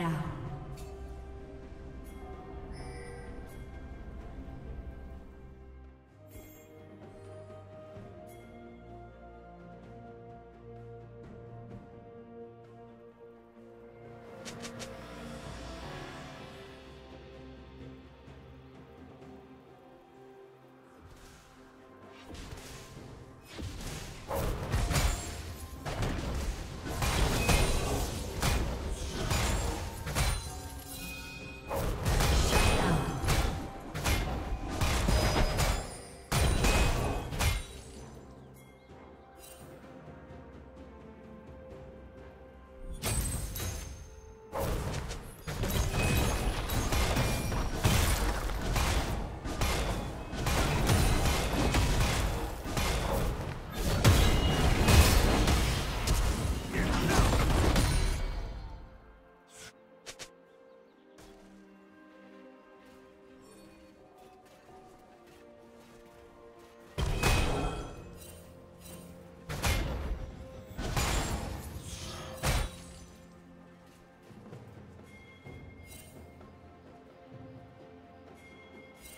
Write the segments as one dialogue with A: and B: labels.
A: Down.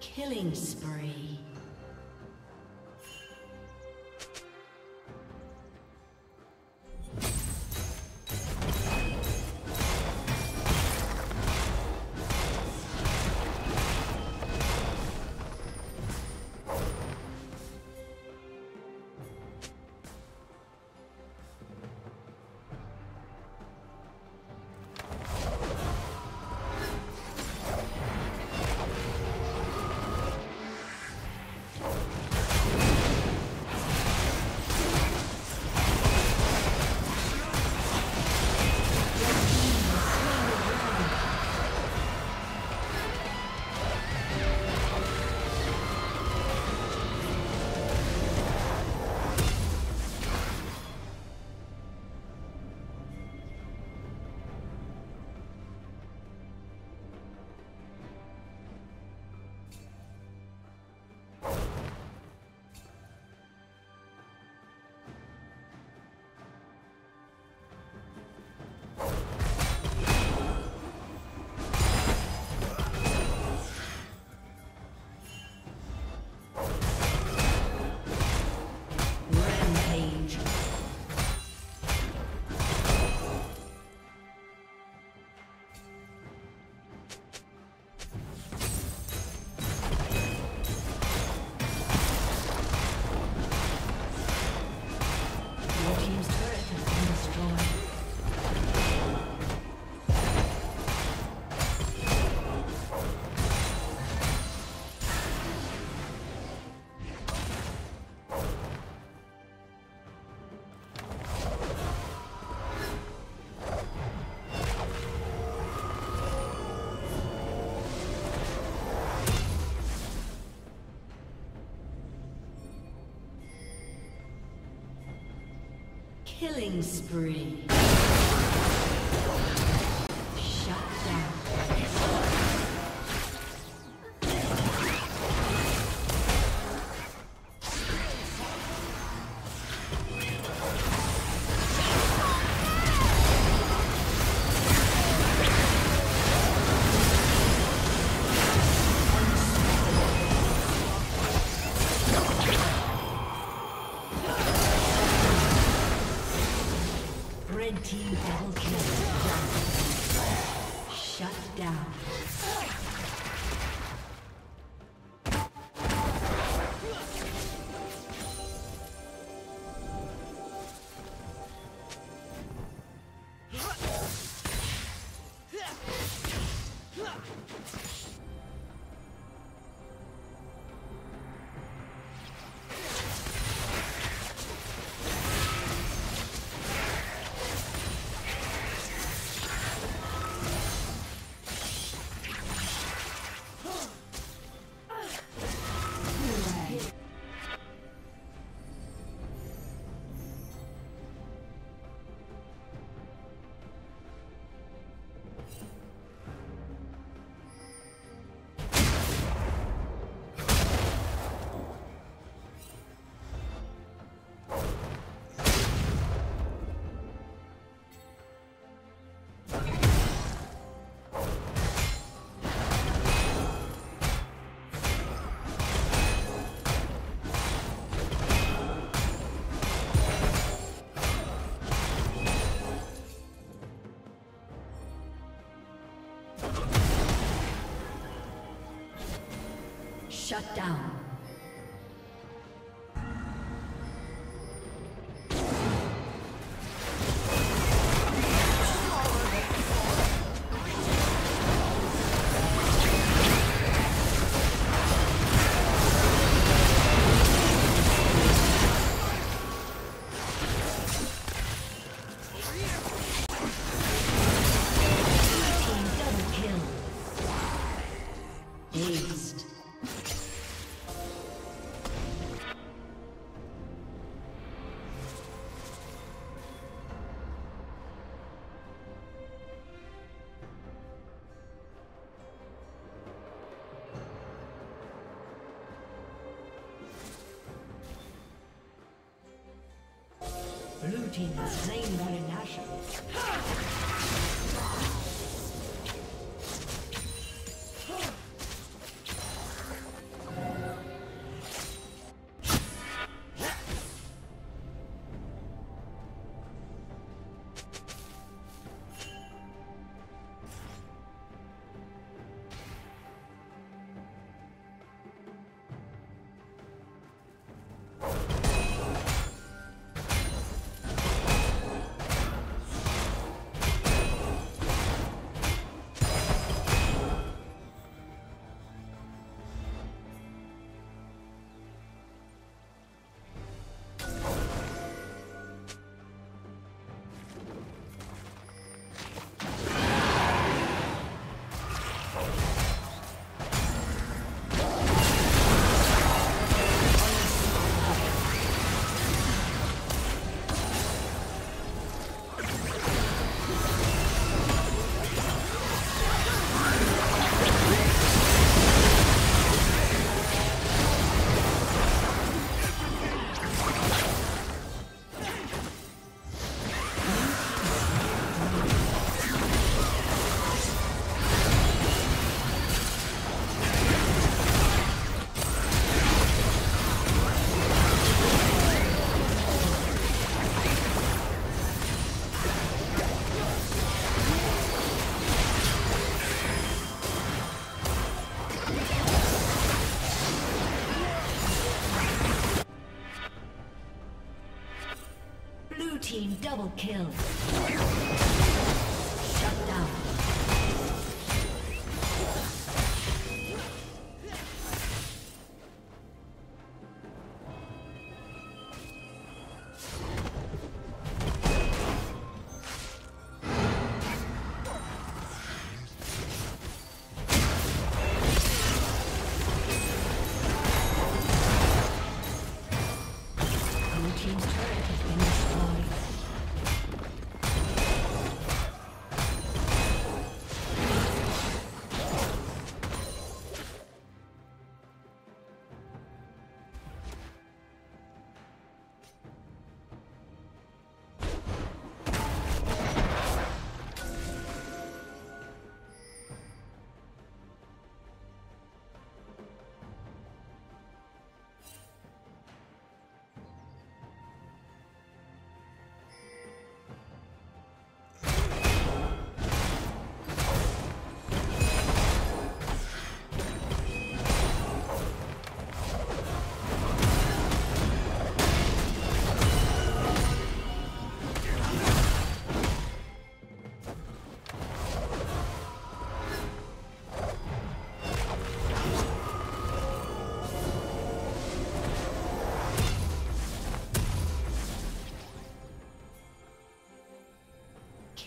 A: Killing spree. Killing spree. Shut down. Team has slain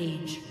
A: Rampage.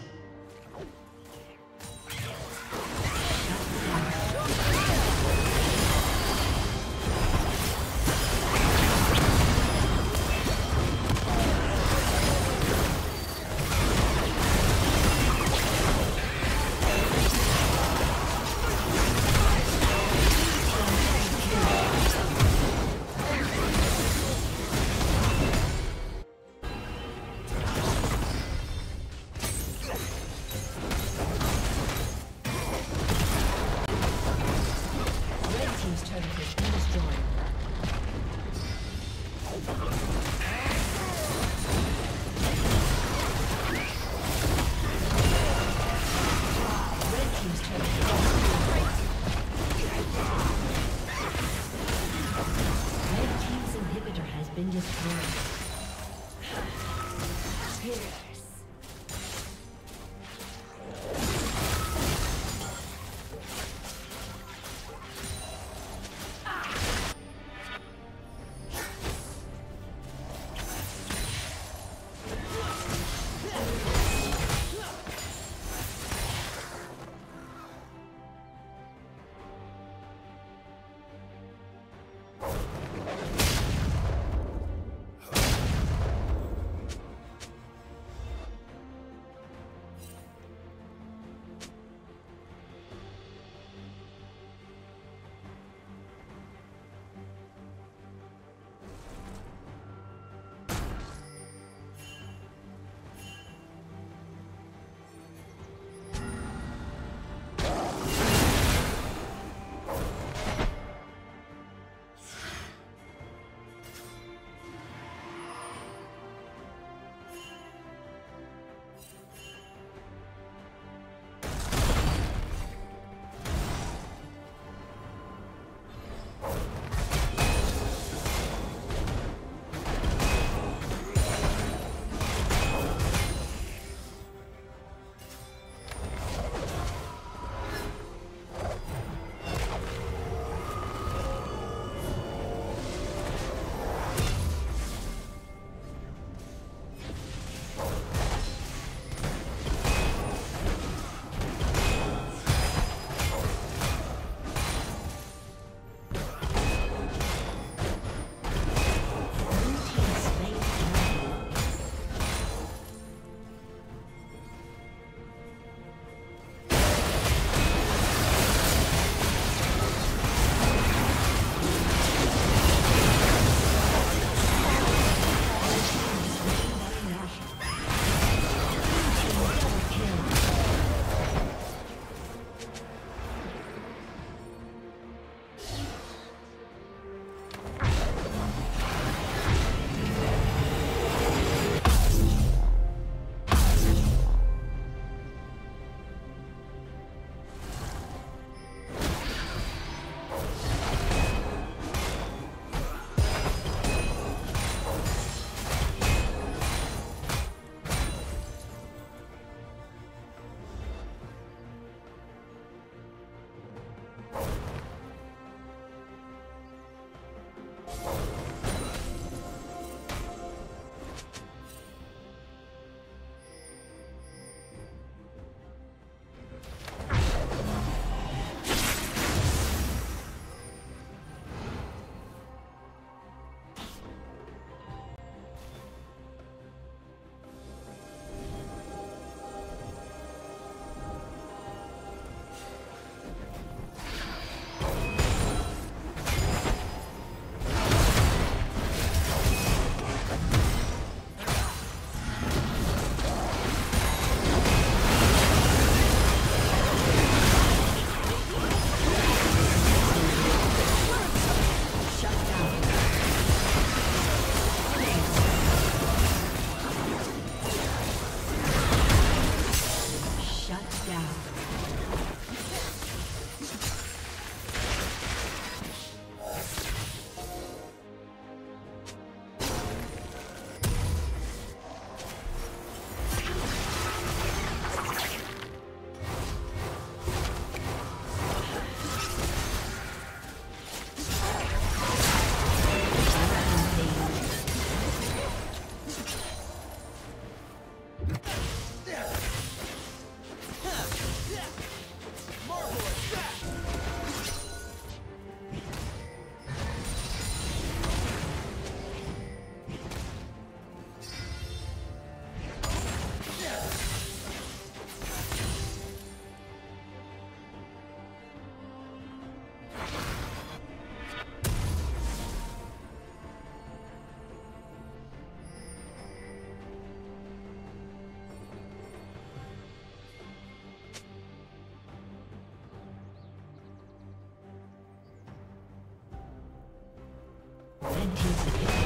A: team's inhibitor.